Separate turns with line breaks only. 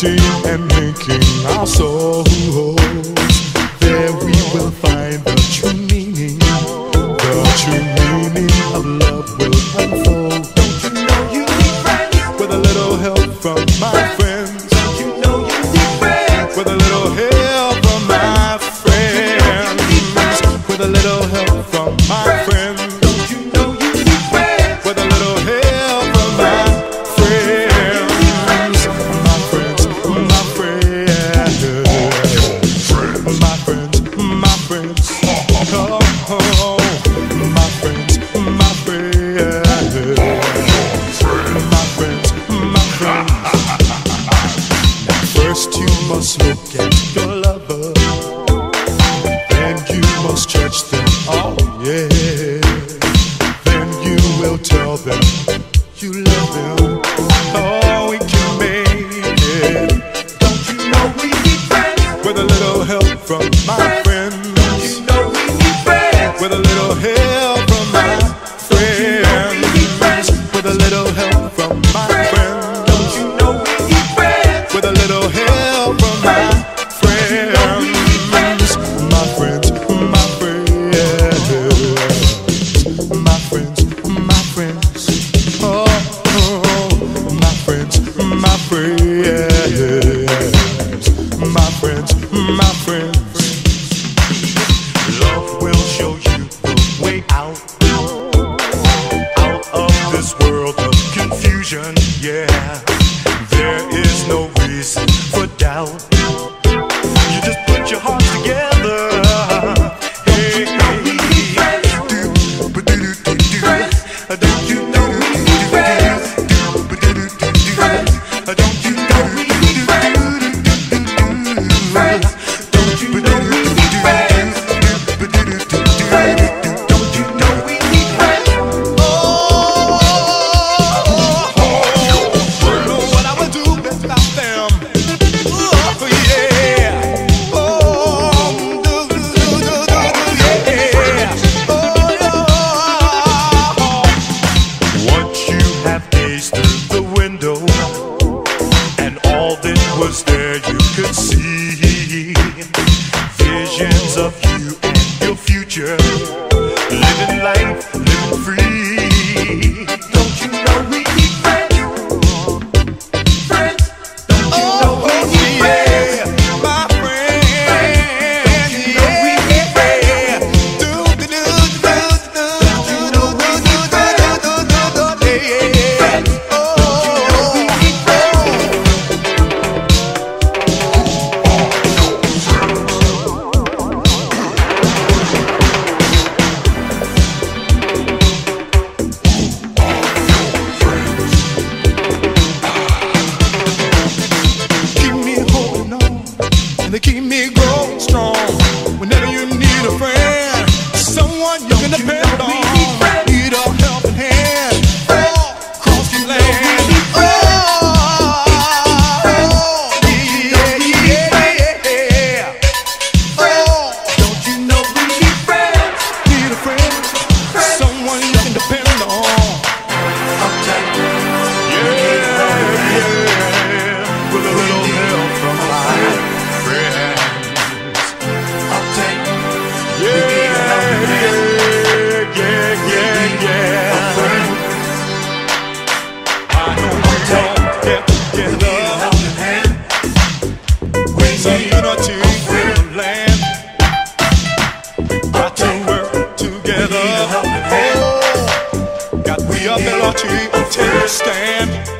connecting and linking our souls. There we will find the true meaning, the true meaning of love will unfold. Don't you know you need friends? With a little help from my friends. Don't you know you need friends? With a little help from my friends. With a little must look at your lover. Then you must judge them. Oh yeah. Then you will tell them you love them. Oh, we can make it. Don't you know we need friends? With a little help from my friends. Don't you know we need friends? With a little help free. Once you have gazed through the window, and all that was there you could see visions of you and your future, living life, living free. They keep me going strong. Whenever you need a friend, someone you can depend on. a me hand. God, we are melody of terror stand.